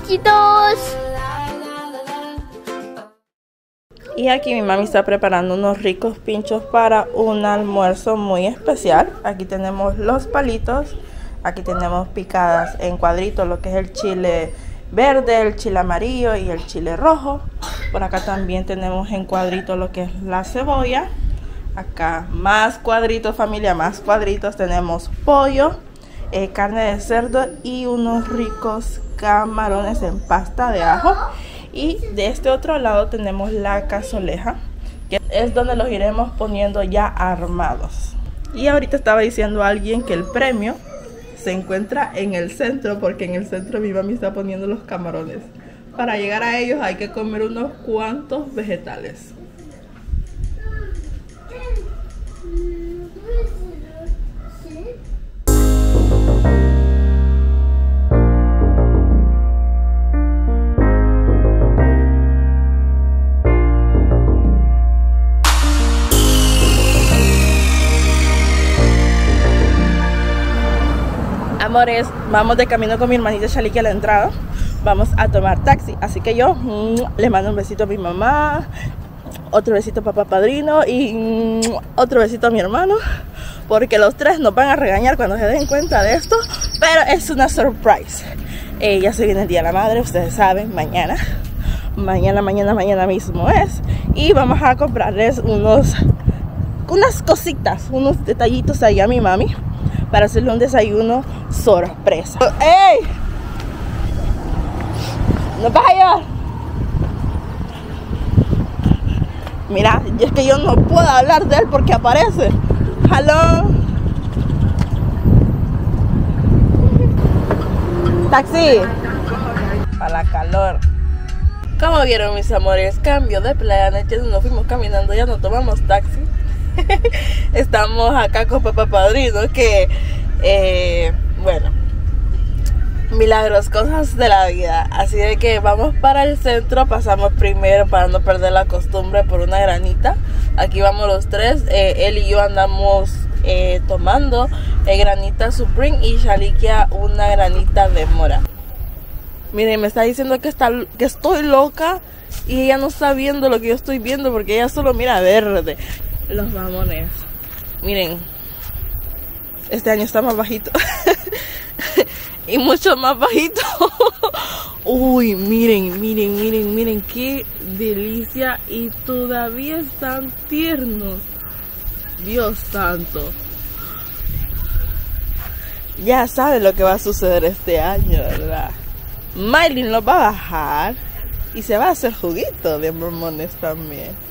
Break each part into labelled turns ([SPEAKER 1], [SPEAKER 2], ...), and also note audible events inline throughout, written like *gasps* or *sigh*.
[SPEAKER 1] besitos.
[SPEAKER 2] Y aquí mi mami está preparando unos ricos pinchos para un almuerzo muy especial. Aquí tenemos los palitos. Aquí tenemos picadas en cuadritos lo que es el chile verde, el chile amarillo y el chile rojo. Por acá también tenemos en cuadritos lo que es la cebolla. Acá más cuadritos familia, más cuadritos. Tenemos pollo, eh, carne de cerdo y unos ricos camarones en pasta de ajo. Y de este otro lado tenemos la cazoleja, que es donde los iremos poniendo ya armados. Y ahorita estaba diciendo alguien que el premio se encuentra en el centro, porque en el centro mi mami está poniendo los camarones. Para llegar a ellos hay que comer unos cuantos vegetales. Amores, vamos de camino con mi hermanita Shaliki a la entrada. Vamos a tomar taxi. Así que yo mm, le mando un besito a mi mamá, otro besito a papá padrino y mm, otro besito a mi hermano. Porque los tres nos van a regañar cuando se den cuenta de esto. Pero es una surprise. Eh, ya se viene el Día de la Madre, ustedes saben, mañana. Mañana, mañana, mañana mismo es. Y vamos a comprarles unos, unas cositas, unos detallitos ahí a mi mami para hacerle un desayuno sorpresa. ¡Ey! ¿Nos vas a llevar? Mira, es que yo no puedo hablar de él porque aparece. ¡Halo! ¡Taxi! A la calor. Como vieron mis amores, cambio de plan, ya nos fuimos caminando, ya no tomamos taxi. *laughs* Estamos acá con papá padrino que, eh, bueno, milagros, cosas de la vida. Así de que vamos para el centro, pasamos primero para no perder la costumbre por una granita. Aquí vamos los tres, eh, él y yo andamos eh, tomando granita Supreme y Shalikia una granita de mora. Miren, me está diciendo que, está, que estoy loca y ella no está viendo lo que yo estoy viendo porque ella solo mira verde los mamones. Miren, este año está más bajito. *laughs* y mucho más bajito. *laughs* Uy, miren, miren, miren, miren, qué delicia. Y todavía están tiernos. Dios santo. Ya saben lo que va a suceder este año, ¿verdad? Miley lo va a bajar y se va a hacer juguito de mormones también.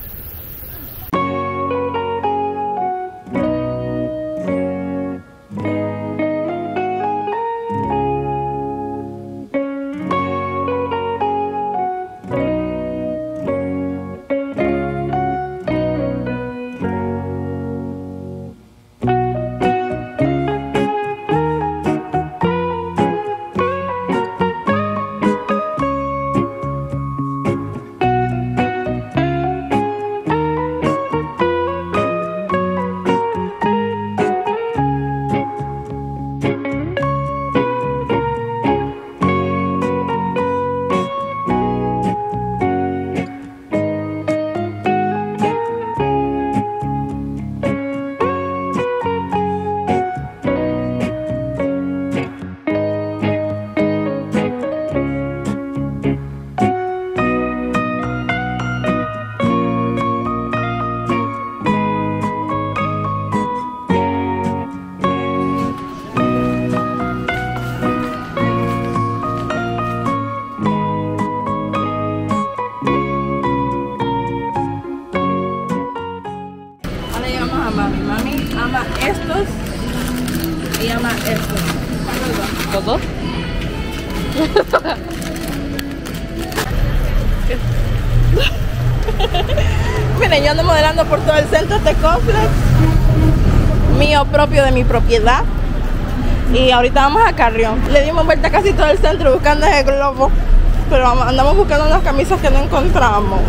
[SPEAKER 2] Y ahorita vamos a Carrión. Le dimos vuelta casi todo el centro buscando ese globo. Pero andamos buscando unas camisas que no encontramos.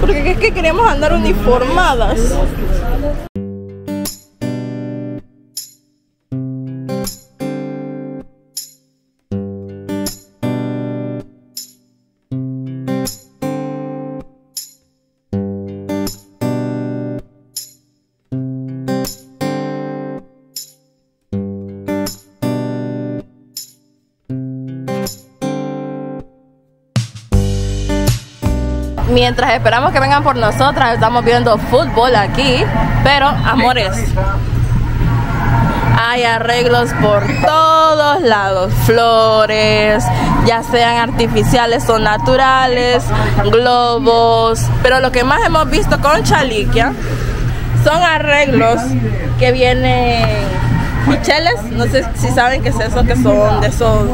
[SPEAKER 2] Porque es que queremos andar uniformadas. Mientras esperamos que vengan por nosotras, estamos viendo fútbol aquí. Pero, amores, hay arreglos por todos lados, flores, ya sean artificiales o naturales, globos, pero lo que más hemos visto con Chaliquia son arreglos que vienen micheles, no sé si saben qué es eso, que son de esos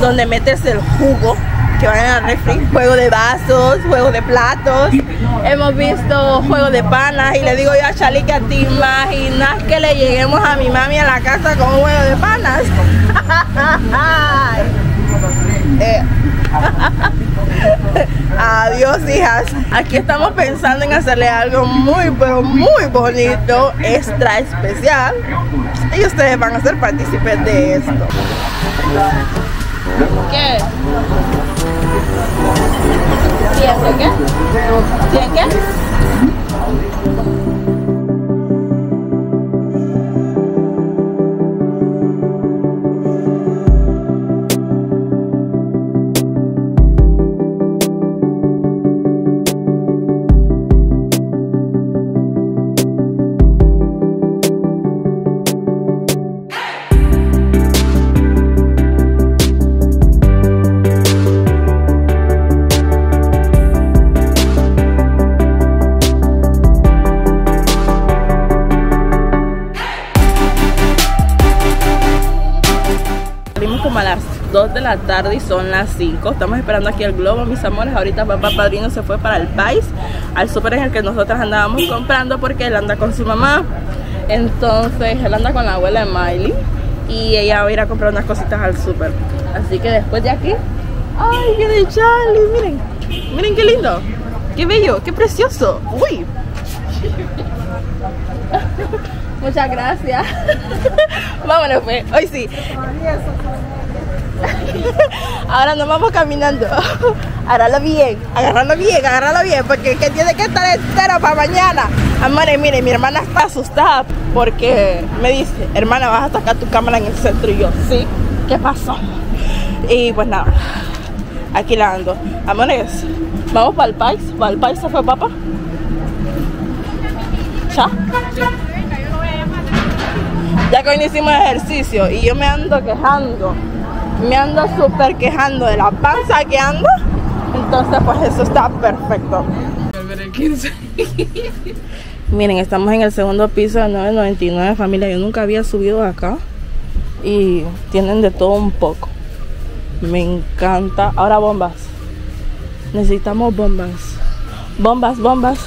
[SPEAKER 2] donde metes el jugo que van a refri, juego de vasos, juego de platos. Hemos visto juego de panas y le digo yo a Charlie que te imaginas que le lleguemos a mi mami a la casa con un juego de panas. *laughs* Eh. *laughs* Adiós hijas, aquí estamos pensando en hacerle algo muy pero muy bonito, extra especial y ustedes van a ser partícipes de esto. ¿Qué? ¿Tiene qué? La tarde y son las 5 Estamos esperando aquí el globo, mis amores Ahorita papá padrino se fue para el país Al súper en el que nosotros andábamos comprando Porque él anda con su mamá Entonces él anda con la abuela de Miley Y ella va a ir a comprar unas cositas al súper Así que después de aquí ¡Ay, viene Charlie! Miren, miren qué lindo ¡Qué bello! ¡Qué precioso! ¡Uy! *laughs* Muchas gracias. *laughs* Vámonos, pues. Hoy sí. *laughs* Ahora nos vamos caminando. *laughs* Agárralo bien, agárralo bien, agárralo bien, porque que tiene que estar entero para mañana. Amores, mire, mi hermana está asustada porque me dice, hermana, vas a sacar tu cámara en el centro. Y yo, sí, ¿qué pasó? Y pues nada, aquí la ando. Amores, vamos para el país. ¿Para el país se fue papá? ¿Ya? Ya que hoy hicimos ejercicio y yo me ando quejando me ando súper quejando de la panza que ando. Entonces pues eso está perfecto. *laughs* Miren, estamos en el segundo piso de 999 familia. Yo nunca había subido acá. Y tienen de todo un poco. Me encanta. Ahora bombas. Necesitamos bombas. Bombas, bombas.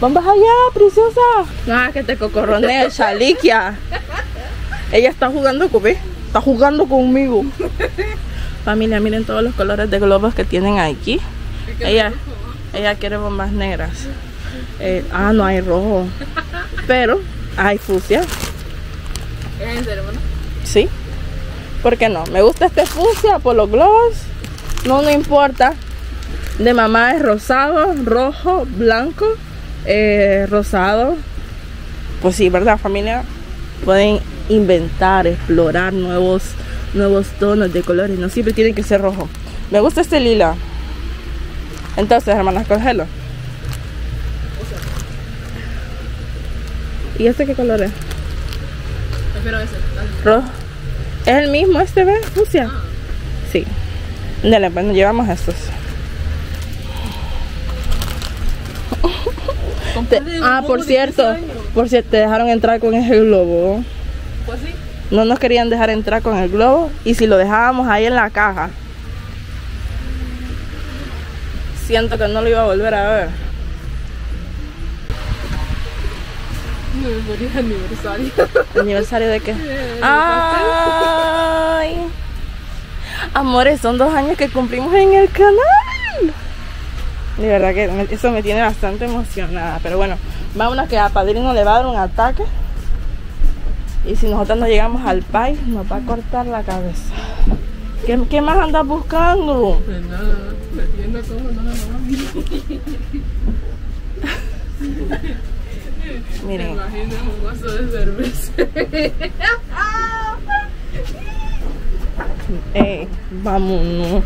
[SPEAKER 2] Bombas allá, preciosa. Ah, que te cocorronea, chaliquia. Ella está jugando cubé está jugando conmigo. *laughs* Familia, miren todos los colores de globos que tienen aquí. Ella, ella quiere bombas negras. Eh, ah, no hay rojo. Pero hay fucsia. ¿Es en serio, Sí. ¿Por qué no? Me gusta este fucsia por los globos. No, no importa. De mamá es rosado, rojo, blanco, eh, rosado. Pues sí, ¿verdad, familia? Pueden inventar, explorar nuevos, nuevos tonos de colores. No siempre tiene que ser rojo. Me gusta este lila. Entonces, hermanas, cógelo. ¿Y este qué color es? Ese. Rojo. ¿Es el mismo este, ve? Ah. Sí. Dale, pues llevamos estos. ah, por cierto, por cierto, te dejaron entrar con ese globo. Pues no nos querían dejar entrar con el globo y si lo dejábamos ahí en la caja, siento que no lo iba a volver a ver. aniversario. ¿Aniversario de qué? *laughs* Ay. Amores, son dos años que cumplimos en el canal. De verdad que eso me tiene bastante emocionada. Pero bueno, vámonos que a Padrino le va a dar un ataque. Y si nosotros no llegamos al país, nos va a cortar la cabeza. ¿Qué, qué más andas buscando? Pues nada, todo, nada *laughs* Miren. Imagina un vaso de cerveza. eh, vámonos.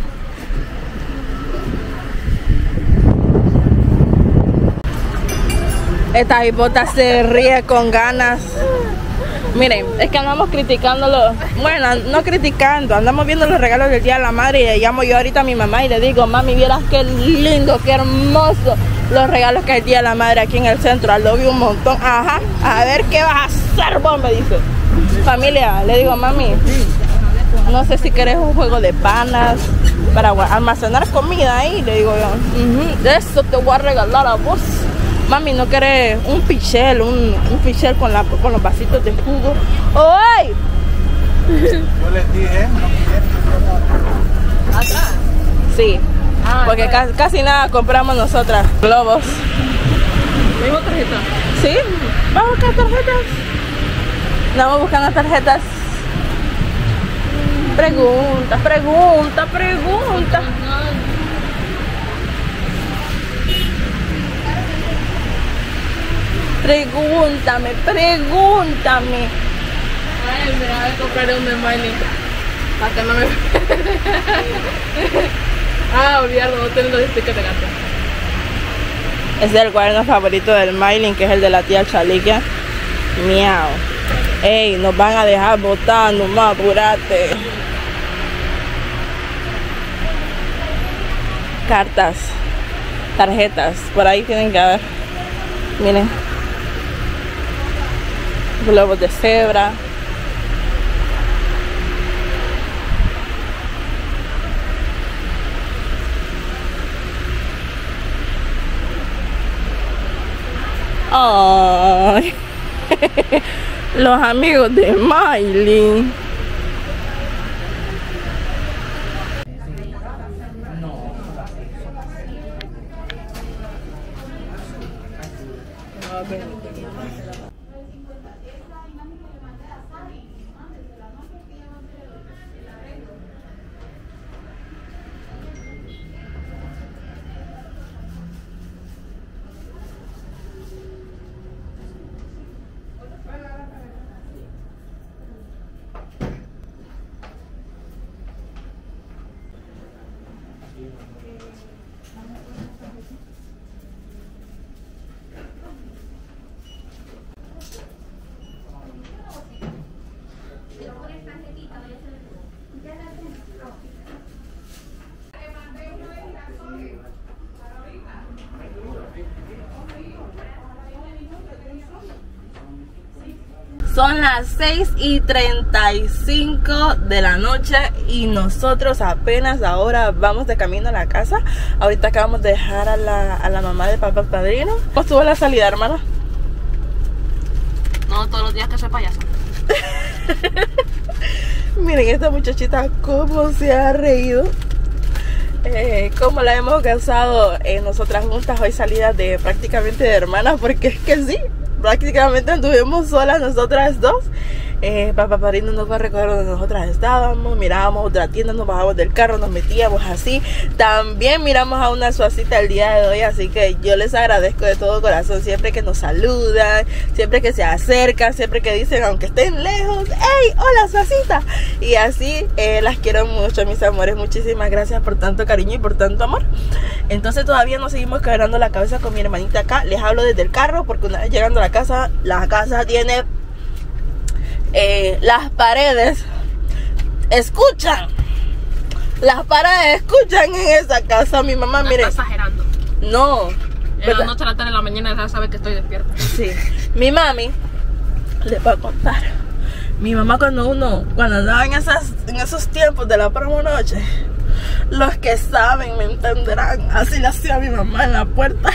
[SPEAKER 2] Esta hipota se ríe con ganas. Miren, es que andamos criticándolo. Bueno, no criticando, andamos viendo los regalos del Día de la Madre y le llamo yo ahorita a mi mamá y le digo, mami, vieras qué lindo, qué hermoso los regalos que hay el Día de la Madre aquí en el centro. Lo vi un montón. Ajá, a ver qué vas a hacer vos, me dice. Familia, le digo, mami, no sé si querés un juego de panas para almacenar comida ahí. Le digo yo, de eso te voy a regalar a vos. Mami, ¿no querés un pichel, un, un pichel con, la, con los vasitos de jugo? ¡Ay!
[SPEAKER 1] Yo les dije,
[SPEAKER 2] ¿Atrás? Sí. Ah, porque casi, casi, nada compramos nosotras. Globos.
[SPEAKER 3] ¿Tengo tarjeta?
[SPEAKER 2] Sí. Vamos a buscar tarjetas. Estamos buscando tarjetas. Pregunta, pregunta, pregunta. Pregúntame, pregúntame.
[SPEAKER 3] Ay, me voy a comprar un de Miley. Para que no me. ah, olvidarlo, no tengo los stickers de gato.
[SPEAKER 2] Es el cuaderno favorito del Mailing, que es el de la tía Chaliquia. Miau. Ey, nos van a dejar botando más, apurate. Cartas, tarjetas, por ahí tienen que haber. Miren. Globos de cebra. Ay, *laughs* los amigos de Miley. Son las 6 y 35 de la noche y nosotros apenas ahora vamos de camino a la casa. Ahorita acabamos de dejar a la, a la mamá de papá padrino. ¿Cómo estuvo la salida, hermana?
[SPEAKER 3] No, todos los días que soy payaso. *laughs*
[SPEAKER 2] Miren esta muchachita cómo se ha reído. Eh, cómo la hemos cansado eh, nosotras juntas hoy salidas de prácticamente de hermanas porque es que sí, prácticamente anduvimos solas nosotras dos. Eh, papá Parino nos fue a recoger donde nosotras estábamos, mirábamos otra tienda, nos bajábamos del carro, nos metíamos así. También miramos a una suacita el día de hoy, así que yo les agradezco de todo corazón siempre que nos saludan, siempre que se acercan, siempre que dicen, aunque estén lejos, ¡Hey! ¡Hola, suacita! Y así eh, las quiero mucho, mis amores. Muchísimas gracias por tanto cariño y por tanto amor. Entonces todavía nos seguimos quebrando la cabeza con mi hermanita acá. Les hablo desde el carro porque una vez llegando a la casa, la casa tiene eh, las paredes escuchan. Las paredes escuchan en esa casa. Mi mamá,
[SPEAKER 3] no
[SPEAKER 2] mire.
[SPEAKER 3] Está exagerando.
[SPEAKER 2] No.
[SPEAKER 3] En la noche a las 3 de la mañana ya sabe que estoy despierta.
[SPEAKER 2] Sí. Mi mami le va a contar. Mi mamá cuando uno, cuando andaba en, esas, en esos tiempos de la promo noche, los que saben me entenderán. Así le hacía mi mamá en la puerta.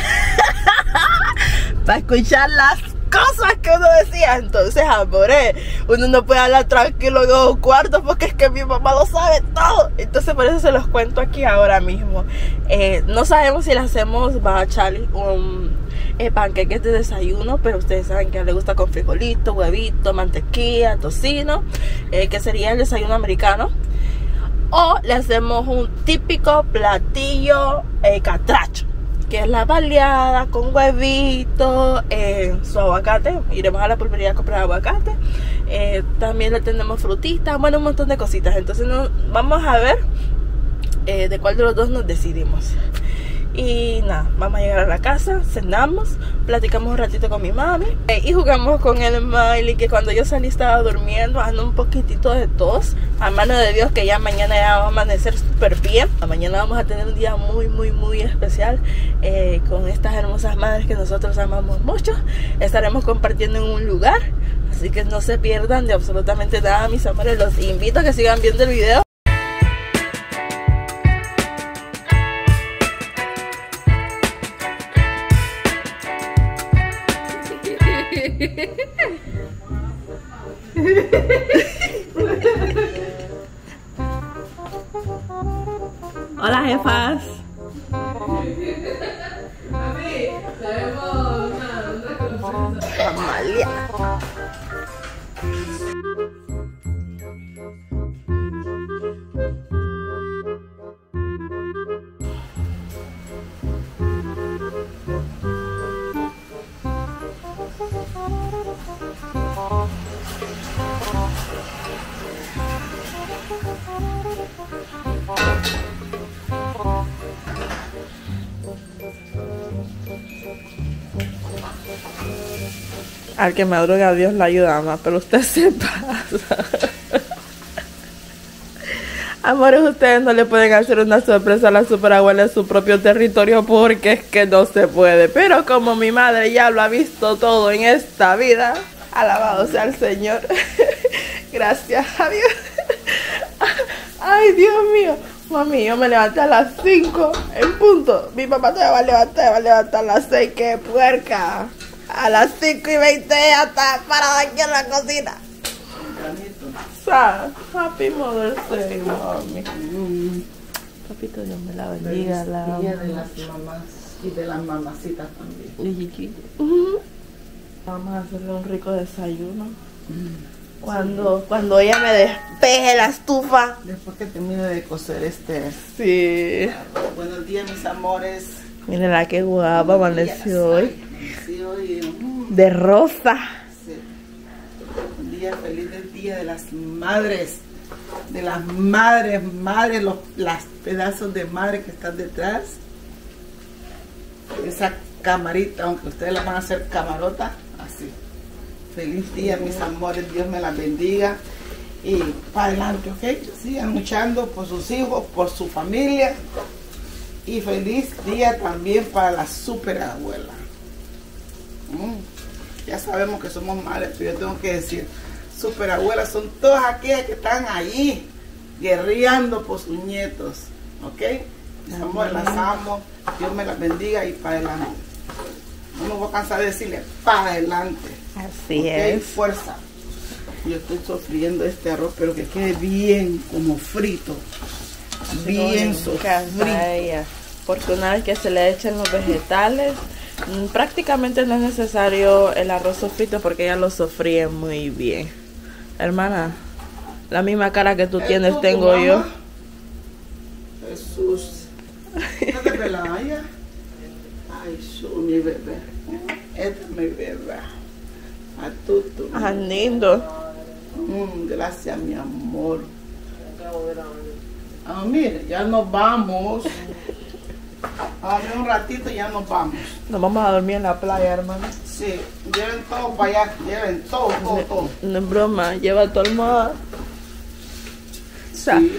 [SPEAKER 2] *laughs* Para escuchar las cosas que uno decía. Entonces, amore, uno no puede hablar tranquilo en los cuartos porque es que mi mamá lo sabe todo. Entonces, por eso se los cuento aquí ahora mismo. Eh, no sabemos si le hacemos bachali un eh, panqueques de desayuno, pero ustedes saben que a él le gusta con frijolito, huevito, mantequilla, tocino, eh, que sería el desayuno americano. O le hacemos un típico platillo eh, catracho que es la baleada con huevito, eh, su aguacate. Iremos a la pulpería a comprar aguacate. Eh, también le tenemos frutitas, bueno, un montón de cositas. Entonces vamos a ver eh, de cuál de los dos nos decidimos. Y nada, vamos a llegar a la casa, cenamos, platicamos un ratito con mi mami eh, y jugamos con el Miley que cuando yo salí estaba durmiendo, ando un poquitito de tos. A mano de Dios que ya mañana ya va a amanecer súper bien. Mañana vamos a tener un día muy, muy, muy especial eh, con estas hermosas madres que nosotros amamos mucho. Estaremos compartiendo en un lugar, así que no se pierdan de absolutamente nada, mis amores. Los invito a que sigan viendo el video. Hola jefas. Amalia. Al que madruga Dios la ayuda más, pero usted se *laughs* pasa. Amores, ustedes no le pueden hacer una sorpresa a la superabuela en su propio territorio porque es que no se puede. Pero como mi madre ya lo ha visto todo en esta vida, alabado sea el Señor. *laughs* Gracias a Dios. Ay, Dios mío. Mami, yo me levanté a las 5 en punto. Mi papá todavía va a levantar, va a levantar a las 6. ¡Qué puerca! A las 5 y 20 ya está parada aquí en la cocina. Happy Mother's Day, mami. Papito, Dios me la bendiga. La
[SPEAKER 4] Día de las mamás y de las mamacitas también.
[SPEAKER 2] Vamos a hacerle un rico desayuno. Cuando, cuando ella me despeje la estufa.
[SPEAKER 4] Después que termine de cocer este
[SPEAKER 2] Sí.
[SPEAKER 4] Buenos días, mis amores.
[SPEAKER 2] Miren la que guapa amaneció hoy. De rosa.
[SPEAKER 4] Un día feliz del Día de las Madres. De las madres, madres, los las pedazos de madre que están detrás. Esa camarita, aunque ustedes la van a hacer camarota, así. Feliz día, mis amores, Dios me las bendiga. Y para adelante, ¿ok? Sigan luchando por sus hijos, por su familia. Y feliz día también para la superabuela. Mm, Ya sabemos que somos madres, pero yo tengo que decir, superabuelas son todas aquellas que están ahí guerreando por sus nietos. ¿Ok? Mis amores, las amo. Dios me las bendiga y para adelante. No me voy a cansar de decirle, para adelante.
[SPEAKER 2] Así
[SPEAKER 4] Ok,
[SPEAKER 2] es.
[SPEAKER 4] fuerza. Yo estoy sofriendo este arroz, pero que quede bien bien frito. Bien sofrito.
[SPEAKER 2] Porque una vez que se le echan los vegetales, prácticamente no es necesario el arroz sofrito porque ella lo sofríe muy bien. Hermana, la misma cara que tú
[SPEAKER 4] ¿Es
[SPEAKER 2] tienes tengo
[SPEAKER 4] mamá?
[SPEAKER 2] yo.
[SPEAKER 4] Jesús. ¿No te pelaba ya? Ay, su, mi bebé. Esta es mi bebé. A tu, tu.
[SPEAKER 2] Ah, lindo.
[SPEAKER 4] Mm, gracias, mi amor. Ah, mire, ya nos vamos. Un ratito y ya nos vamos.
[SPEAKER 2] Nos vamos a dormir en la playa, hermana.
[SPEAKER 4] Sí, lleven todo para allá, lleven todo, todo, todo.
[SPEAKER 2] No es broma, lleva tu almohada. O sea,
[SPEAKER 4] Sí.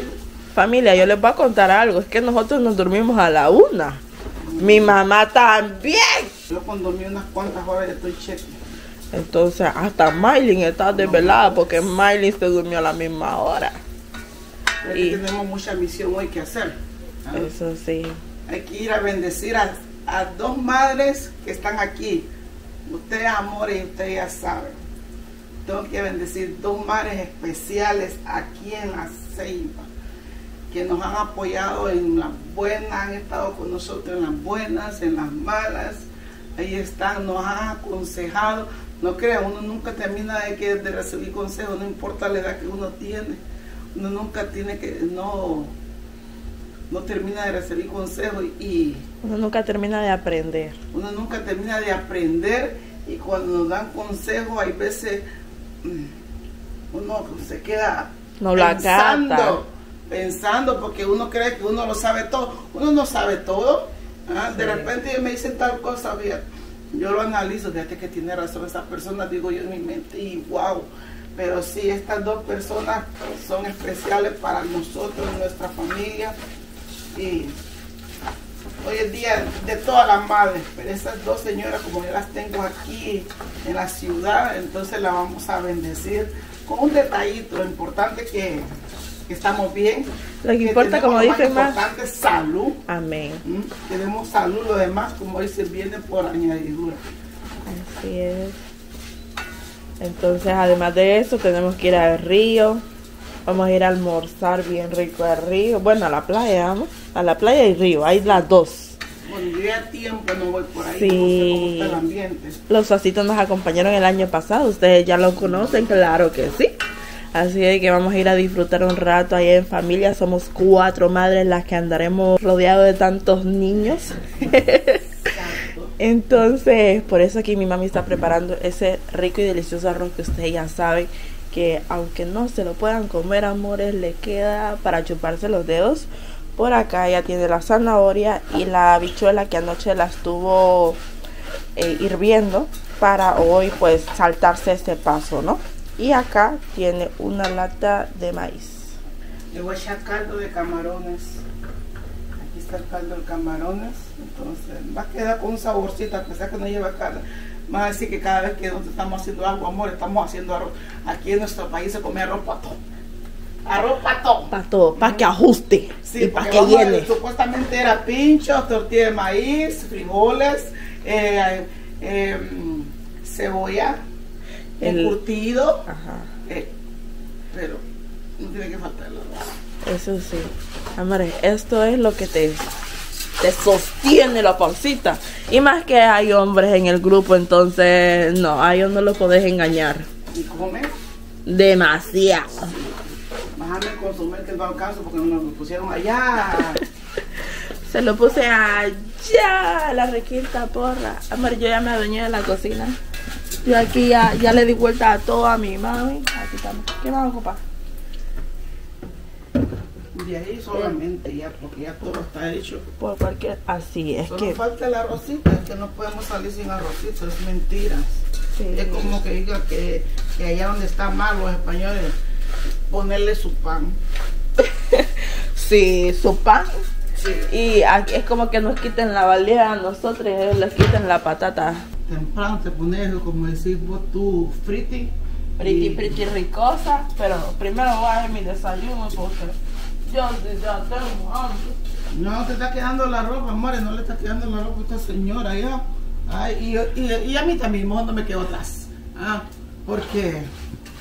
[SPEAKER 2] familia, yo les voy a contar algo. Es que nosotros nos dormimos a la una. Mi mamá también.
[SPEAKER 4] Yo cuando dormí unas cuantas horas ya estoy cheque.
[SPEAKER 2] Entonces, hasta Miley está desvelada porque Miley se durmió a la misma hora.
[SPEAKER 4] Pero
[SPEAKER 2] Y-
[SPEAKER 4] tenemos mucha misión hoy que hacer.
[SPEAKER 2] Eso sí.
[SPEAKER 4] Hay que ir a bendecir a, a dos madres que están aquí. Ustedes, amores, ustedes ya saben. Tengo que bendecir dos madres especiales aquí en la Ceiba, que nos han apoyado en las buenas, han estado con nosotros en las buenas, en las malas. Ahí están, nos han aconsejado. No crean, uno nunca termina de, que, de recibir consejos, no importa la edad que uno tiene. Uno nunca tiene que, no, no termina de recibir consejos y
[SPEAKER 2] Uno nunca termina de aprender.
[SPEAKER 4] uno nunca termina de aprender y cuando nos dan consejos hay veces mm, uno se queda
[SPEAKER 2] No lo acata.
[SPEAKER 4] pensando porque uno cree que uno lo sabe todo uno no sabe todo Ah, De repente me dicen tal cosa, fíjate. Yo lo analizo, fíjate que tiene razón esa persona, digo yo en mi mente, y wow. Pero sí, estas dos personas son especiales para nosotros, nuestra familia. Y hoy es día de todas las madres, pero esas dos señoras, como yo las tengo aquí en la ciudad, entonces las vamos a bendecir con un detallito. Lo importante que, que estamos bien.
[SPEAKER 2] Lo que importa, como dice más.
[SPEAKER 4] importante es salud.
[SPEAKER 2] Amén.
[SPEAKER 4] ¿Mm? Tenemos salud, lo demás, como dice, viene por añadidura.
[SPEAKER 2] Así es. Entonces, además de eso, tenemos que ir al río. Vamos a ir a almorzar bien rico al río. Bueno, a la playa, vamos. A la playa y río, hay las dos.
[SPEAKER 4] Bueno, yo ya tiempo no voy por ahí,
[SPEAKER 2] Sí.
[SPEAKER 4] no sé cómo está el ambiente.
[SPEAKER 2] Los asitos nos acompañaron el año pasado. Ustedes ya lo conocen, claro que sí. Así que vamos a ir a disfrutar un rato ahí en familia. Somos cuatro madres las que andaremos rodeados de tantos niños. *laughs* Entonces, por eso aquí mi mami está preparando ese rico y delicioso arroz que ustedes ya saben que aunque no se lo puedan comer, amores, le queda para chuparse los dedos. Por acá ella tiene la zanahoria y la habichuela que anoche la estuvo eh, hirviendo para hoy pues saltarse este paso, ¿no? Y acá tiene una lata de maíz.
[SPEAKER 4] Le voy a echar caldo de camarones. Aquí está el caldo de camarones. Entonces va a quedar con un saborcito, a pesar que no lleva carne. Van a decir que cada vez que nosotros estamos haciendo algo, amor, estamos haciendo arroz. Aquí en nuestro país se come arroz para todo. Arroz para todo.
[SPEAKER 2] Para todo, para que ajuste
[SPEAKER 4] Sí,
[SPEAKER 2] y para que
[SPEAKER 4] a
[SPEAKER 2] llene.
[SPEAKER 4] Supuestamente era pincho, tortilla de maíz, frijoles, eh, eh, cebolla,
[SPEAKER 2] El-
[SPEAKER 4] encurtido.
[SPEAKER 2] Ajá,
[SPEAKER 4] eh, pero no tiene que faltar arroz.
[SPEAKER 2] eso sí. Amores, esto es lo que te, te sostiene la pancita. Y más que hay hombres en el grupo, entonces no, a ellos no lo podés engañar.
[SPEAKER 4] Y come,
[SPEAKER 2] Demasiado.
[SPEAKER 4] Bájame el consumir que no alcanzo porque nos lo pusieron allá. *laughs*
[SPEAKER 2] Se lo puse allá, la requinta porra. Amor, yo ya me adueñé de la cocina. Yo aquí ya, ya le di vuelta a todo a mi mami. Aquí estamos. ¿Qué más ocupa?
[SPEAKER 4] Y de ahí solamente ya, porque ya todo está hecho.
[SPEAKER 2] Por cualquier. Así es
[SPEAKER 4] Solo
[SPEAKER 2] que.
[SPEAKER 4] falta el arrocito, es que no podemos salir sin arrocito, es mentira.
[SPEAKER 2] Sí.
[SPEAKER 4] Es como que diga que, que allá donde está mal los españoles, ponerle su pan. *laughs*
[SPEAKER 2] Sí, su pan.
[SPEAKER 4] Sí.
[SPEAKER 2] Y aquí es como que nos quiten la valía a nosotros y ellos les quiten la patata.
[SPEAKER 4] Temprano te pones, como decís vos, tu friti.
[SPEAKER 2] Pretty,
[SPEAKER 4] y-
[SPEAKER 2] pretty ricosa. Pero primero voy a hacer mi desayuno porque yo ya tengo hambre.
[SPEAKER 4] No te está quedando la ropa, amores, no le está quedando la ropa a esta señora ya. Ay, y, y, y a mí también, mejor no me quedo atrás. Ah, porque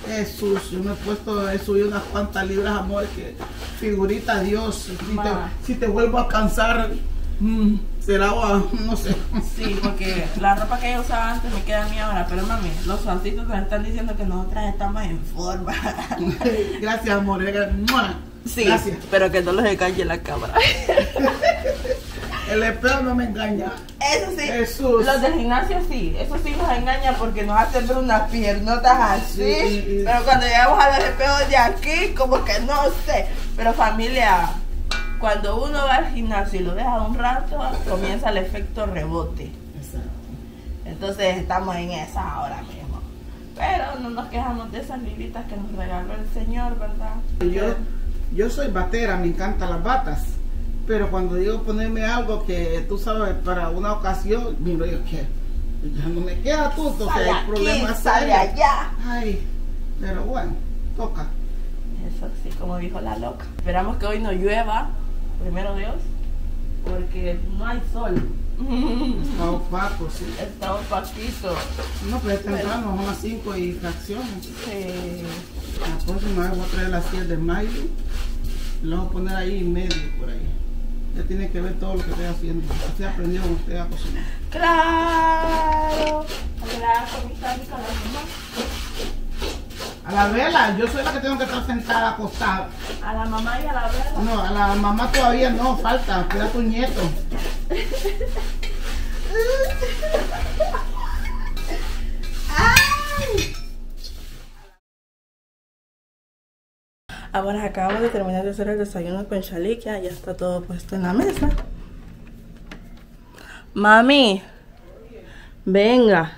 [SPEAKER 4] es sucio, me he puesto, he subido unas cuantas libras, amores, que figurita Dios, si te,
[SPEAKER 2] Ma.
[SPEAKER 4] si te vuelvo a cansar, mm, será, ah, no sé.
[SPEAKER 2] Sí, porque la ropa que yo usaba antes me queda a mí ahora, pero mami, los santitos nos están diciendo que nosotras estamos en forma. *laughs*
[SPEAKER 4] Gracias, amor.
[SPEAKER 2] Sí,
[SPEAKER 4] Gracias.
[SPEAKER 2] pero que no los engañe la cámara. *laughs*
[SPEAKER 4] El espejo no me engaña.
[SPEAKER 2] Eso sí,
[SPEAKER 4] Jesús.
[SPEAKER 2] los del gimnasio sí, eso sí nos engaña porque nos hacen ver unas piernotas así,
[SPEAKER 4] Sí, sí.
[SPEAKER 2] pero cuando llegamos a los espejos de aquí, como que no sé. Pero familia, cuando uno va al gimnasio y lo deja un rato, comienza el efecto rebote.
[SPEAKER 4] Exacto.
[SPEAKER 2] Entonces estamos en esa ahora mismo. Pero no nos quejamos de esas libritas que nos regaló el Señor, ¿verdad?
[SPEAKER 4] Yo, yo soy batera, me encantan las batas. Pero cuando digo ponerme algo que tú sabes para una ocasión, miro yo que ya no me queda tú, entonces hay
[SPEAKER 2] aquí,
[SPEAKER 4] problemas
[SPEAKER 2] sale
[SPEAKER 4] serios.
[SPEAKER 2] allá.
[SPEAKER 4] Ay, pero bueno, toca.
[SPEAKER 2] Eso sí, como dijo la loca. Esperamos que hoy no llueva, primero Dios, porque no hay sol.
[SPEAKER 4] Está *laughs* opaco, sí.
[SPEAKER 2] Está opaquito.
[SPEAKER 4] No, pero es temprano, son las 5 y fracciones.
[SPEAKER 2] Sí.
[SPEAKER 4] La próxima vez voy a traer las 10 de mayo. Lo voy a poner ahí en medio, por ahí. Ya tiene que ver todo lo que estoy haciendo. Así aprendieron ustedes a cocinar.
[SPEAKER 2] Claro.
[SPEAKER 4] A la vela, yo soy la que tengo que estar sentada acostada.
[SPEAKER 2] A la mamá y a la abuela.
[SPEAKER 4] No, a la mamá todavía no, falta, queda tu nieto. *laughs*
[SPEAKER 2] Ahora acabo de terminar de hacer el desayuno con chaliquia, ya está todo puesto en la mesa. Mami, venga.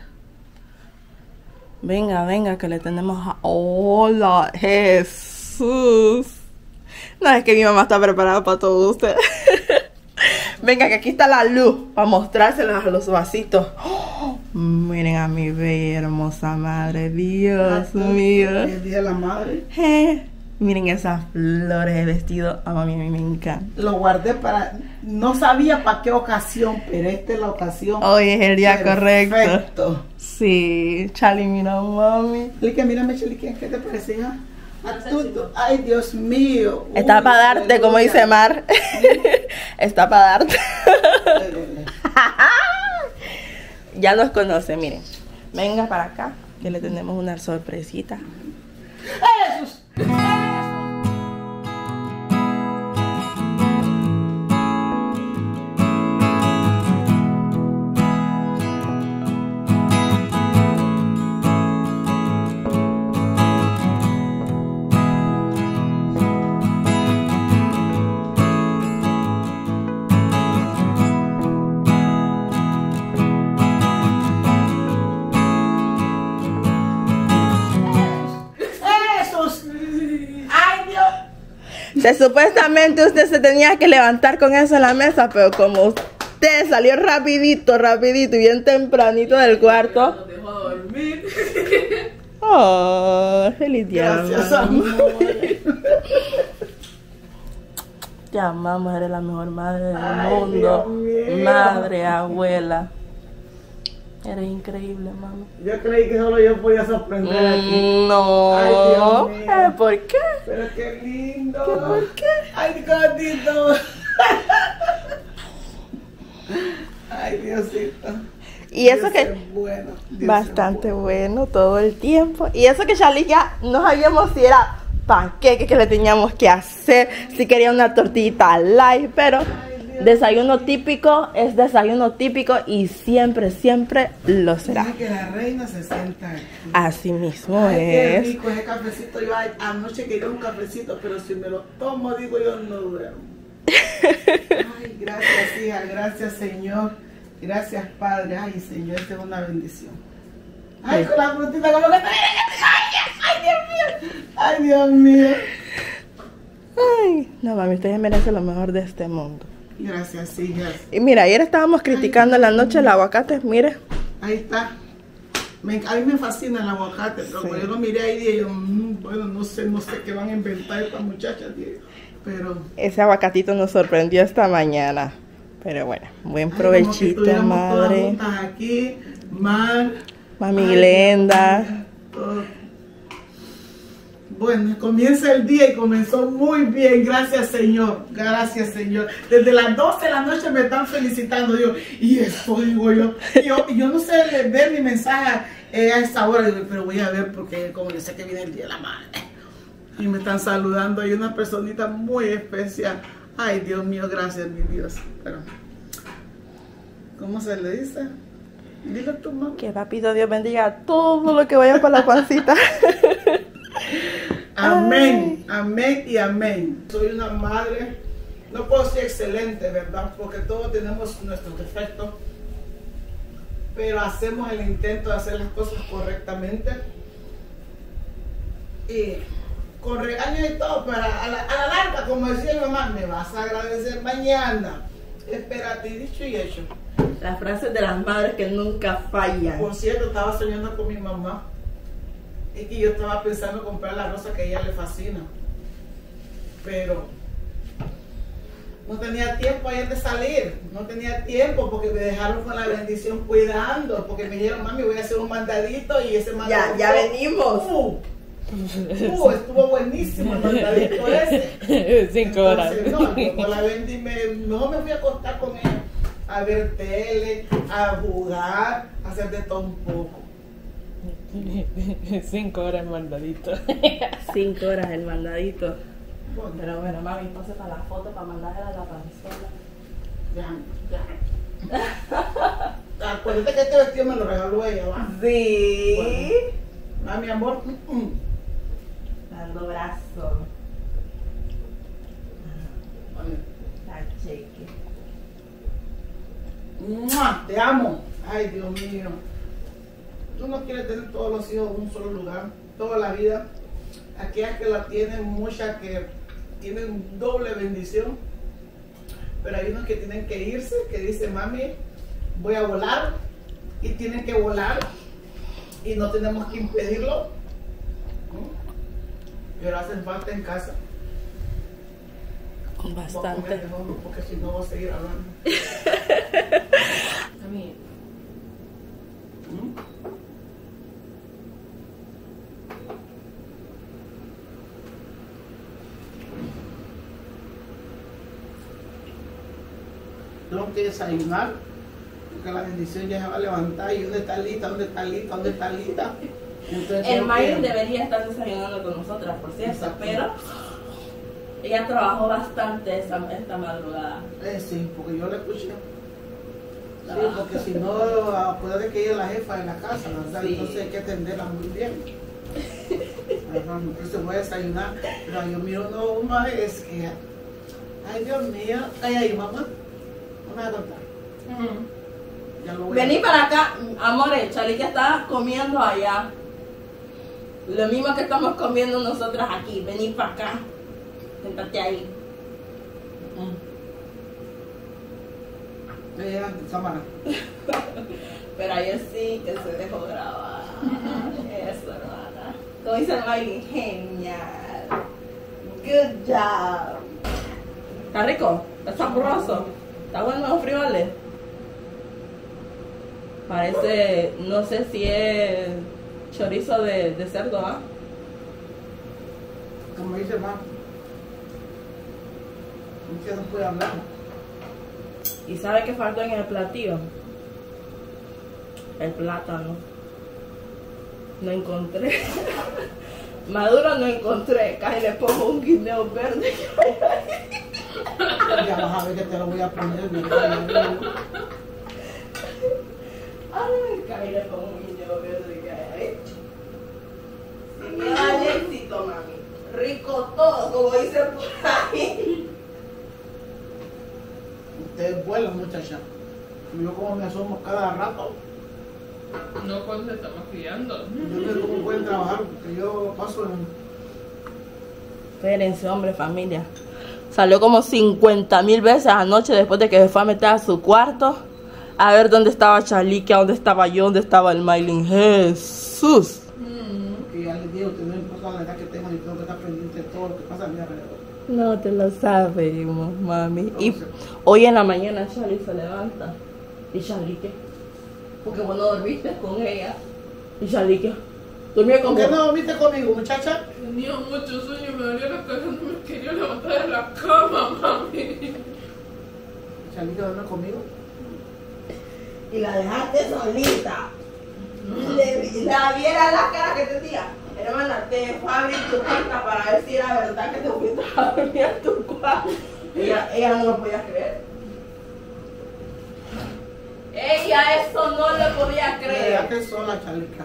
[SPEAKER 2] Venga, venga, que le tenemos a... Hola, Jesús. No, es que mi mamá está preparada para todo usted. *laughs* venga, que aquí está la luz para mostrárselas a los vasitos. ¡Oh! *gasps* miren a mi bella hermosa madre, Dios mío.
[SPEAKER 4] El día de la madre.
[SPEAKER 2] Eh, miren esas flores de vestido. A mami me encanta.
[SPEAKER 4] Lo guardé para. No sabía para qué ocasión, pero esta es la ocasión.
[SPEAKER 2] Hoy es el día correcto.
[SPEAKER 4] Perfecto.
[SPEAKER 2] Sí, Charlie, mira, mami.
[SPEAKER 4] Chelique, mírame, Chelique, ¿qué te parecía? A tú- Ay, Dios mío.
[SPEAKER 2] Está
[SPEAKER 4] Uy,
[SPEAKER 2] para darte, como dice Mar. *laughs* Está para darte. *laughs* Ya nos conoce, miren. Venga para acá, que le tenemos una sorpresita.
[SPEAKER 4] Jesús. Jesús.
[SPEAKER 2] Se, supuestamente usted se tenía que levantar con eso en la mesa, pero como usted salió rapidito, rapidito y bien tempranito del cuarto.
[SPEAKER 3] Nos dejó dormir. *laughs*
[SPEAKER 2] Oh, feliz día.
[SPEAKER 4] Gracias, amor.
[SPEAKER 2] Te amamos, eres la mejor madre del
[SPEAKER 4] Ay,
[SPEAKER 2] mundo. Madre, abuela. Eres increíble, mamá.
[SPEAKER 4] Yo creí que solo yo podía sorprender aquí.
[SPEAKER 2] Mm, No.
[SPEAKER 4] Ay, Dios mío.
[SPEAKER 2] Eh, ¿Por qué?
[SPEAKER 4] Pero qué lindo.
[SPEAKER 2] ¿Por qué?
[SPEAKER 4] Ay, gordito. Ay, Diosito.
[SPEAKER 2] Y eso
[SPEAKER 4] Dios
[SPEAKER 2] que
[SPEAKER 4] es bueno. Dios es
[SPEAKER 2] bastante bueno todo el tiempo. Y eso que Charlie ya no sabíamos si era panqueque que le teníamos que hacer, si quería una tortita light, pero desayuno típico es desayuno típico y siempre, siempre lo será.
[SPEAKER 4] Dice que la reina se sienta aquí.
[SPEAKER 2] Así mismo
[SPEAKER 4] Ay, qué
[SPEAKER 2] es.
[SPEAKER 4] rico ese cafecito. Yo ay, anoche quería un cafecito, pero si me lo tomo, digo yo no duermo. *laughs* Ay, gracias, hija. Gracias, Señor. Gracias, Padre. Ay, Señor, esta es una bendición. Ay, con la frutita como que Ay, Dios mío. Ay, Dios mío.
[SPEAKER 2] Ay, no mami, usted ya merece lo mejor de este mundo.
[SPEAKER 4] Gracias, hijas.
[SPEAKER 2] Y mira, ayer estábamos criticando en la noche el aguacate, mire.
[SPEAKER 4] Ahí está. Me- a mí me fascina el aguacate, pero
[SPEAKER 2] Sí.
[SPEAKER 4] cuando yo lo miré ahí dije yo, "Mm, bueno, no sé, no sé qué van a inventar estas muchachas, pero
[SPEAKER 2] Ese aguacatito nos sorprendió esta mañana. Pero bueno, buen
[SPEAKER 4] ay,
[SPEAKER 2] provechito,
[SPEAKER 4] todas
[SPEAKER 2] madre.
[SPEAKER 4] juntas aquí, Mar,
[SPEAKER 2] Mami Glenda.
[SPEAKER 4] Bueno, comienza el día y comenzó muy bien, gracias Señor, gracias Señor. Desde las 12 de la noche me están felicitando, digo, y esto digo yo, yo, yo no sé ver mi mensaje eh, a esta hora, digo, pero voy a ver porque como yo sé que viene el Día de la Madre. Y me están saludando, hay una personita muy especial. Ay, Dios mío, gracias, mi Dios. Pero, ¿cómo se le dice? Dile tú, mamá.
[SPEAKER 2] Que papito Dios bendiga todo lo que vaya para la pancita. *laughs* *laughs*
[SPEAKER 4] Amén, amén y amén. Soy una madre, no puedo ser excelente, ¿verdad? Porque todos tenemos nuestros defectos, pero hacemos el intento de hacer las cosas correctamente y con regaños y todo, pero a la, a la larga, como decía mi mamá, me vas a agradecer mañana. Espérate, dicho y hecho.
[SPEAKER 2] Las frases de las madres que nunca fallan.
[SPEAKER 4] Por cierto, estaba soñando con mi mamá. Y que yo estaba pensando en comprar la rosa que a ella le fascina. Pero no tenía tiempo ayer de salir. No tenía tiempo porque me dejaron con la bendición cuidando. Porque me dijeron, mami, voy a hacer un mandadito y ese mandadito.
[SPEAKER 2] ya venimos.
[SPEAKER 4] Uh, uh, estuvo buenísimo el mandadito ese. *laughs*
[SPEAKER 2] Cinco horas.
[SPEAKER 4] Entonces, no, la me, mejor me fui a acostar con ella a ver tele, a jugar, a hacer de todo un poco. *laughs*
[SPEAKER 3] Cinco horas mandadito. *laughs*
[SPEAKER 2] Cinco horas el mandadito.
[SPEAKER 4] Bueno,
[SPEAKER 2] Pero bueno, mami, pase para la foto para mandarla a la panzola.
[SPEAKER 4] ya, ya. *laughs* Acuérdate que este vestido me lo regaló ella, ¿va?
[SPEAKER 2] Sí.
[SPEAKER 4] Ah, mi amor. mm, mm.
[SPEAKER 2] Dando brazo.
[SPEAKER 4] Bueno,
[SPEAKER 2] La cheque.
[SPEAKER 4] ¡Mua! Te amo. Ay, Dios mío. Tú no quieres tener todos los hijos en un solo lugar, toda la vida. Aquellas que la tienen, muchas que tienen doble bendición. Pero hay unos que tienen que irse, que dicen, mami, voy a volar. Y tienen que volar. Y no tenemos que impedirlo. ¿Mm? Pero hacen falta en casa. Voy a comer
[SPEAKER 2] Bastante.
[SPEAKER 4] mejor, porque si no voy a seguir hablando. *laughs*
[SPEAKER 3] A mí,
[SPEAKER 4] ¿Mm? Tengo que desayunar porque la bendición ya se va a levantar y dónde está lista, dónde está lista, dónde está lista. Entonces
[SPEAKER 2] El
[SPEAKER 4] que-
[SPEAKER 2] debería estar desayunando con nosotras, por cierto, pero ella trabajó bastante esta, esta madrugada.
[SPEAKER 4] Eh, sí, porque yo le escuché. Sí, porque si no, acuérdate que ella es la jefa de la casa, ¿verdad?
[SPEAKER 2] Sí.
[SPEAKER 4] Entonces hay que atenderla muy bien. Ajá, Entonces voy a desayunar, pero yo miro no, una vez que, ay Dios mío, ay, ay, mamá, Ya a-
[SPEAKER 2] Vení para acá, amores, Charlie que está comiendo allá. Lo mismo que estamos comiendo nosotras aquí. Vení para acá. Sentate ahí.
[SPEAKER 4] Mm. Cámara. *laughs*
[SPEAKER 2] Pero ayer sí que se dejó grabar. Eso, hermana. Como dice el Miley, genial. Good job. ¿Está rico? ¿Está sabroso? ¿Está bueno los frijoles? Parece, no sé si es chorizo de, de cerdo, ¿ah?
[SPEAKER 4] Como dice mamá, que no puede hablar.
[SPEAKER 2] ¿Y sabe qué faltó en el platillo? El plátano. No encontré. *laughs* Maduro no encontré. Casi le pongo un guineo verde. *laughs*
[SPEAKER 4] Ya vas a ver que te lo voy a poner. mi reina.
[SPEAKER 2] Ay, le pongo un guineo verde que me el éxito, mami. Rico todo, como dicen por ahí.
[SPEAKER 4] Ustedes vuelan, muchacha. Yo como me asomo cada rato.
[SPEAKER 3] no cuando se está maquillando.
[SPEAKER 4] Yo no sé cómo pueden trabajar porque yo paso en...
[SPEAKER 2] Espérense, hombre, familia. Salió como 50 mil veces anoche después de que se fue a meter a su cuarto. A ver dónde estaba Chaliquia, dónde estaba yo, dónde estaba el Mailin. Jesús.
[SPEAKER 4] Que ya les digo que no importa la edad que tengo, yo tengo que estar pendiente de todo lo que pasa a mi alrededor.
[SPEAKER 2] No te lo sabemos, mami. Y hoy en la mañana Charlie se levanta. ¿Y Charlie qué? Porque vos no dormiste con ella. ¿Y Charlie qué? Durmió
[SPEAKER 4] ¿Por
[SPEAKER 2] con
[SPEAKER 4] qué
[SPEAKER 2] vos.
[SPEAKER 4] no dormiste conmigo, muchacha?
[SPEAKER 3] Tenía mucho sueño, me dolía la cabeza, no me quería levantar de la cama, mami.
[SPEAKER 4] Chalita duerme conmigo.
[SPEAKER 2] y la dejaste solita. Le, la viera la cara que tenía. Hermana, te fue a abrir tu puerta para ver si era verdad que te fuiste a dormir a tu cuarto. Ella, ella no lo podía creer. Ella eso no lo podía creer.
[SPEAKER 4] Quédate sola, Chalica.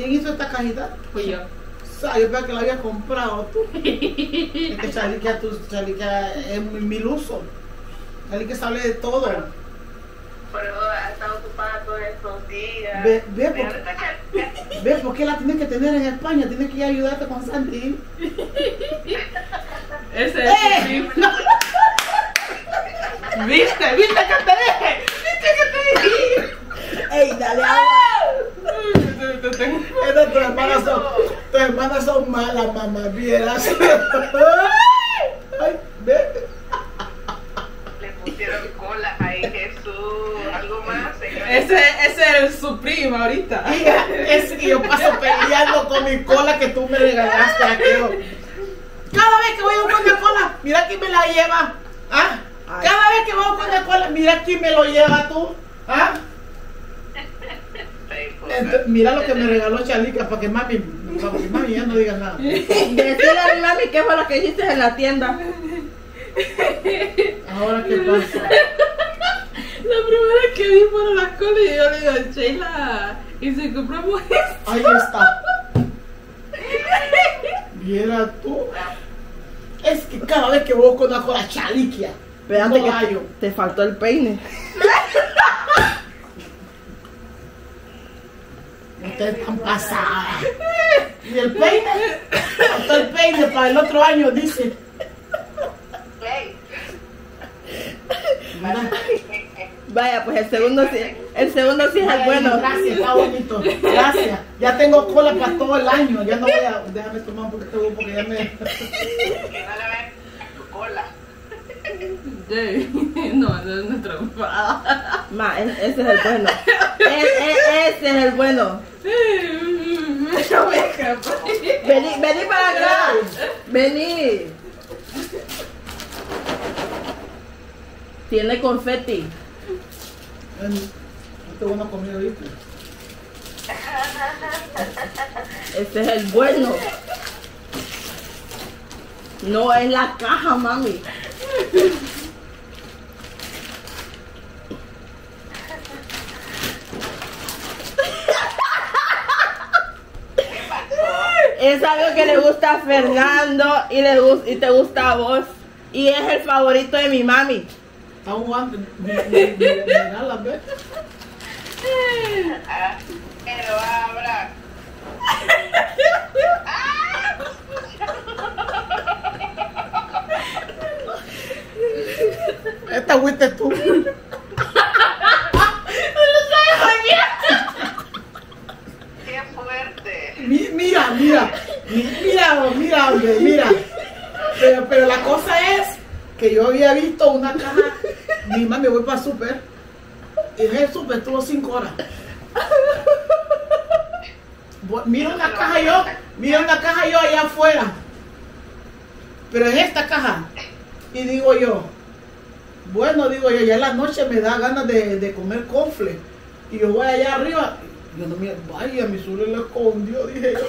[SPEAKER 4] ¿Quién hizo esta cajita?
[SPEAKER 3] Fui yo.
[SPEAKER 4] Yo pensaba que la había comprado tú. *laughs* Es que tu Chalica es muy mil uso. Chalica sabe de todo.
[SPEAKER 5] pero ha estado ocupada todos estos días.
[SPEAKER 4] Ve, ve,
[SPEAKER 5] Pero
[SPEAKER 4] por, *laughs* ve qué la tienes que tener en España. Tienes que ir a ayudarte con Santi. *laughs*
[SPEAKER 3] Ese
[SPEAKER 4] ¡Eh!
[SPEAKER 3] es mi
[SPEAKER 4] ¿Viste? ¿Viste que te dije? ¿Viste que te dije?
[SPEAKER 2] ¡Ey, dale agua!
[SPEAKER 4] Estas tus hermanas son, tus hermanas son malas, mamá, vieras. Ay, ve.
[SPEAKER 5] le pusieron cola ahí, Jesús. Algo más, señor.
[SPEAKER 3] Ese, ese es su prima ahorita.
[SPEAKER 4] Hija, es que yo paso peleando con mi cola que tú me regalaste aquello. Cada vez que voy a un Coca-Cola, mira quién me la lleva. ¿Ah? Cada vez que voy a un Coca-Cola, mira quién me lo lleva tú. ¿Ah? Mira lo que me regaló Chalica para que mami, para que mami ya no diga nada.
[SPEAKER 2] Decirle a mi mami qué fue lo que hiciste en la tienda.
[SPEAKER 4] Ahora qué pasa.
[SPEAKER 3] La primera que vi fueron las colas y yo le digo, Sheila, y si compramos esto.
[SPEAKER 4] Ahí está. Viera tú. Es que cada vez que busco una cola chaliquia, hallo.
[SPEAKER 2] te faltó el peine. *laughs*
[SPEAKER 4] Ustedes están pasadas. Y el peine, faltó el peine para el otro año, dice. Mira.
[SPEAKER 2] Vaya, pues el segundo sí, el segundo sí es el bueno.
[SPEAKER 4] Gracias, está bonito. Gracias. Ya tengo cola para todo el año. Ya no voy a. Déjame tomar un poquito porque ya me.
[SPEAKER 5] que no le vean tu cola. *laughs*
[SPEAKER 3] No, no es nuestra.
[SPEAKER 2] Ma, ese es el bueno. E- e- ese es el bueno. *laughs*
[SPEAKER 3] Me.
[SPEAKER 2] Vení, vení para acá. Vení. Tiene confeti.
[SPEAKER 4] Este
[SPEAKER 2] es el bueno. No es la caja, mami. Es algo que le gusta a Fernando y, le y te gusta a vos. Y es el favorito de mi mami.
[SPEAKER 5] Ah, pero abra.
[SPEAKER 4] Esta fuiste tú.
[SPEAKER 5] Qué fuerte.
[SPEAKER 4] Mi- Mira, mira, mi- mira, mira, hombre, mira. Pero, pero la cosa es que yo había visto una caja. Mi mami voy para el súper. Y en el súper estuvo cinco horas. Mira una caja yo, mira una caja yo allá afuera. Pero en esta caja. Y digo yo, bueno, digo yo, ya en la noche me da ganas de, de comer confle. Y yo voy allá arriba. Yo no mira, vaya, mi sur lo escondió, dije yo. *laughs*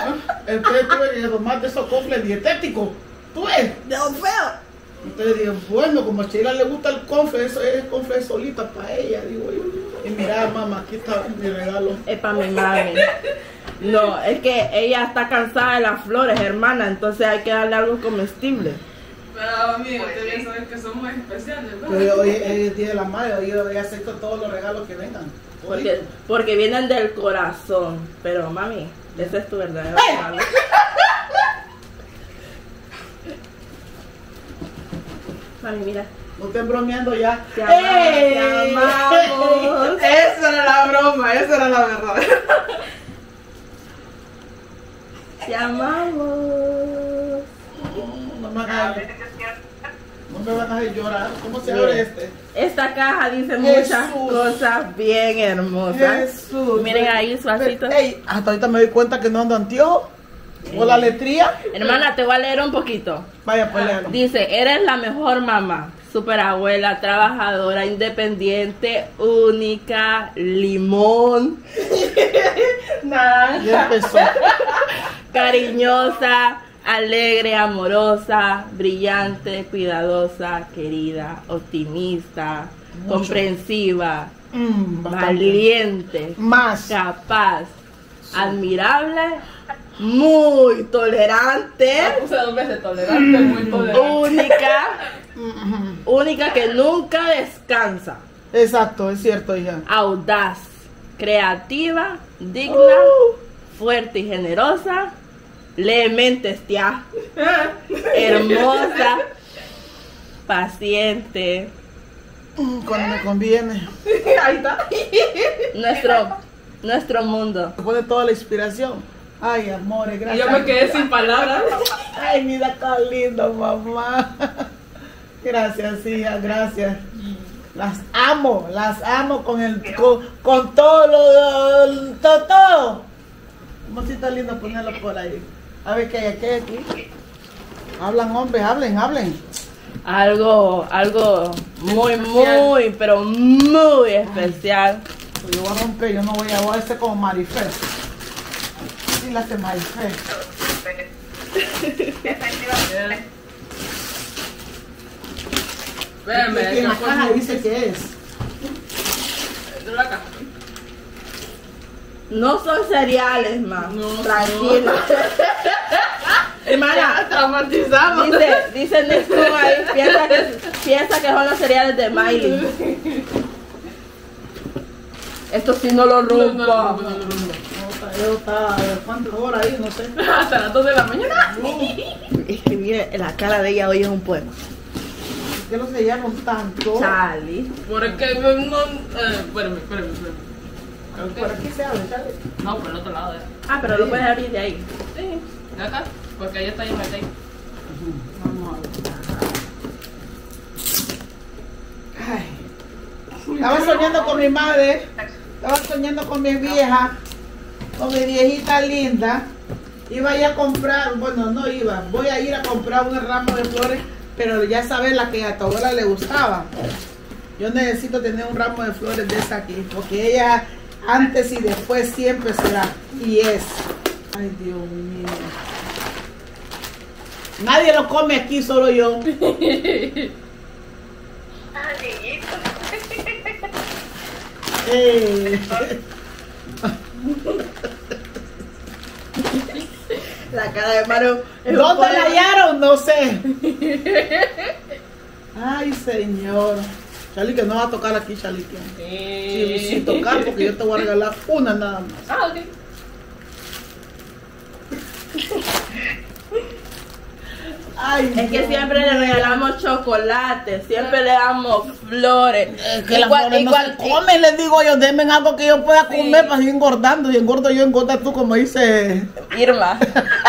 [SPEAKER 4] Ah, Entonces tuve que tomar de esos confles dietéticos. ¿Tú ves?
[SPEAKER 2] De feo.
[SPEAKER 4] Entonces digo, bueno, como a Sheila le gusta el confle, eso es confle solita para ella, digo yo. Y mira, mamá, aquí está mi regalo.
[SPEAKER 2] Es para mi mami. No, es que ella está cansada de las flores, hermana, entonces hay que darle algo comestible.
[SPEAKER 3] Pero amigo, ustedes ya saben que somos especiales, ¿verdad?
[SPEAKER 4] Pero hoy es el día de la madre, hoy acepto todos los regalos que vengan.
[SPEAKER 2] Porque, porque vienen del corazón. Pero mami, ese es tu verdadero regalo. Mami, mira.
[SPEAKER 4] No estén bromeando ya.
[SPEAKER 2] Te amamos,
[SPEAKER 4] ¡Ey!
[SPEAKER 2] te amamos.
[SPEAKER 3] Esa era la broma, esa era la verdad.
[SPEAKER 2] Te amamos.
[SPEAKER 4] No me
[SPEAKER 5] A
[SPEAKER 4] hagas
[SPEAKER 5] ver, ¿qué cierto?
[SPEAKER 4] No me van a hacer llorar. ¿Cómo se abre este?
[SPEAKER 2] Esta caja dice muchas
[SPEAKER 4] Jesús.
[SPEAKER 2] cosas bien hermosas.
[SPEAKER 4] Jesús.
[SPEAKER 2] Miren ahí su.
[SPEAKER 4] Ey, hasta ahorita me doy cuenta que no ando antiojo. O la letría.
[SPEAKER 2] Hermana, te voy a leer un poquito.
[SPEAKER 4] Vaya, pues léalo.
[SPEAKER 2] Dice, eres la mejor mamá, super abuela, trabajadora, independiente, única, limón, *laughs*
[SPEAKER 4] Ya empezó. *laughs*
[SPEAKER 2] cariñosa, alegre, amorosa, brillante, cuidadosa, querida, optimista,
[SPEAKER 4] Mucho.
[SPEAKER 2] comprensiva,
[SPEAKER 4] Mm,
[SPEAKER 2] valiente,
[SPEAKER 4] Más.
[SPEAKER 2] capaz, admirable, muy tolerante,
[SPEAKER 3] Puse dos veces tolerante, muy tolerante.
[SPEAKER 2] única,
[SPEAKER 4] Mm,
[SPEAKER 2] única que nunca descansa,
[SPEAKER 4] Exacto, es cierto, hija.
[SPEAKER 2] audaz, creativa, digna, fuerte y generosa, lee mentes, tía, hermosa, paciente,
[SPEAKER 4] Cuando me conviene.
[SPEAKER 3] Ahí está.
[SPEAKER 2] nuestro, nuestro mundo.
[SPEAKER 4] Me pone toda la inspiración. Ay, amores,
[SPEAKER 3] Y
[SPEAKER 4] gracias.
[SPEAKER 3] yo me quedé sin palabras.
[SPEAKER 4] Ay, mira tan lindo, mamá. Gracias, hija, gracias. Las amo, las amo con el con, con todo lo todo, todo. ¿Cómo si está lindo ponerlo por ahí? A ver qué hay aquí. Hablan hombres, hablen, hablen.
[SPEAKER 2] Algo, algo muy, muy, pero muy especial.
[SPEAKER 4] Pues yo voy a romper, yo no voy a, voy a hacer como Marifé. Sí, la hace Marifé.
[SPEAKER 3] Espérame,
[SPEAKER 4] en la caja dice que es.
[SPEAKER 3] de la caja.
[SPEAKER 2] No son cereales, ma.
[SPEAKER 3] No,
[SPEAKER 2] Tranquila. *laughs* Hermana,
[SPEAKER 3] Traumatizamos.
[SPEAKER 2] dice, dice Nestlé ahí, piensa que, piensa que son los cereales de Miley. Esto sí no lo
[SPEAKER 3] No,
[SPEAKER 2] rompo.
[SPEAKER 3] no, no, no,
[SPEAKER 4] ¿cuántas horas ahí? No sé. *laughs*
[SPEAKER 3] Hasta las 2 de la mañana.
[SPEAKER 2] Es que mire, la cara de ella hoy es un poema.
[SPEAKER 4] ¿Por qué lo sellaron tanto?
[SPEAKER 2] Charlie.
[SPEAKER 3] Porque no. no eh, espérame, espérame, espérame.
[SPEAKER 4] Por aquí se abre, ¿sabes?
[SPEAKER 3] No, por el otro lado. eh.
[SPEAKER 2] Ah, pero lo puedes abrir de ahí.
[SPEAKER 3] Sí, de acá. Porque ahí está lleno de tape.
[SPEAKER 4] Vamos a ver. Ay. Estaba soñando con mi madre, estaba soñando con mi vieja, con mi viejita linda. Iba a ir a comprar, bueno, no iba, voy a ir a comprar un ramo de flores, pero ya sabes la que a tu abuela le gustaba. Yo necesito tener un ramo de flores de esa aquí, porque ella antes y después siempre será, y es. Ay, Dios mío. Nadie lo come aquí, solo yo. Eh, *laughs*
[SPEAKER 2] La cara de un
[SPEAKER 4] ¿Dónde la hallaron? No sé. Ay, señor. Charlie, que no va a tocar aquí, Charlie. que- Sí, sin tocar, porque yo te voy a regalar una nada más.
[SPEAKER 3] Ah, ok.
[SPEAKER 4] Ay,
[SPEAKER 2] Es que
[SPEAKER 4] Dios
[SPEAKER 2] siempre le regalamos chocolate, siempre le damos flores.
[SPEAKER 4] Es que las
[SPEAKER 2] Igual-
[SPEAKER 4] no
[SPEAKER 2] igual-
[SPEAKER 4] se comen, les digo yo, denme algo que yo pueda
[SPEAKER 2] Sí.
[SPEAKER 4] comer para ir engordando. Y engordo yo, engorda tú, como dice.
[SPEAKER 2] Irma. *laughs*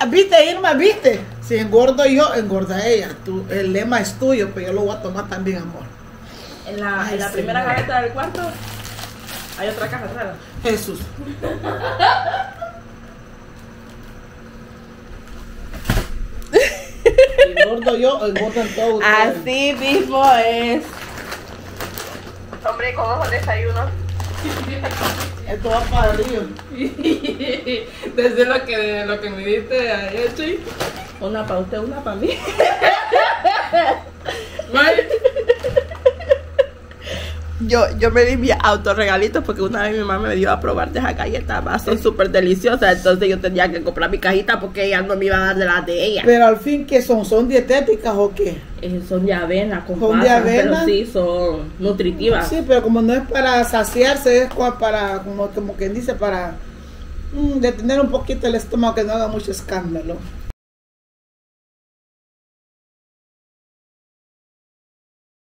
[SPEAKER 4] Te- ¿Viste, Irma? ¿Viste? Si engordo yo, engorda ella. Tú, el lema es tuyo, pero yo lo voy a tomar también, amor.
[SPEAKER 2] En la,
[SPEAKER 4] Ay,
[SPEAKER 2] en la primera gaveta del cuarto hay otra caja rara.
[SPEAKER 4] Jesús. Engordo yo, engordan todos.
[SPEAKER 2] Así mismo es.
[SPEAKER 5] Hombre, ¿cómo es el desayuno? *laughs*
[SPEAKER 4] Esto va para río. *laughs*
[SPEAKER 3] Desde lo que, lo que me diste ayer, Chi.
[SPEAKER 2] Una para usted, una para mí. *laughs* Yo, yo me di mi autorregalito porque una vez mi mamá me dio a probar de esas galletas, son súper deliciosas, entonces yo tenía que comprar mi cajita porque ella no me iba a dar de las de ella.
[SPEAKER 4] Pero al fin, ¿qué son? ¿Son dietéticas o qué?
[SPEAKER 2] Eh, son de avena con
[SPEAKER 4] ¿Son de
[SPEAKER 2] pasas,
[SPEAKER 4] avena?
[SPEAKER 2] pero sí son nutritivas.
[SPEAKER 4] Sí, pero como no es para saciarse, es para, como, como quien dice, para mm, detener un poquito el estómago que no haga mucho escándalo.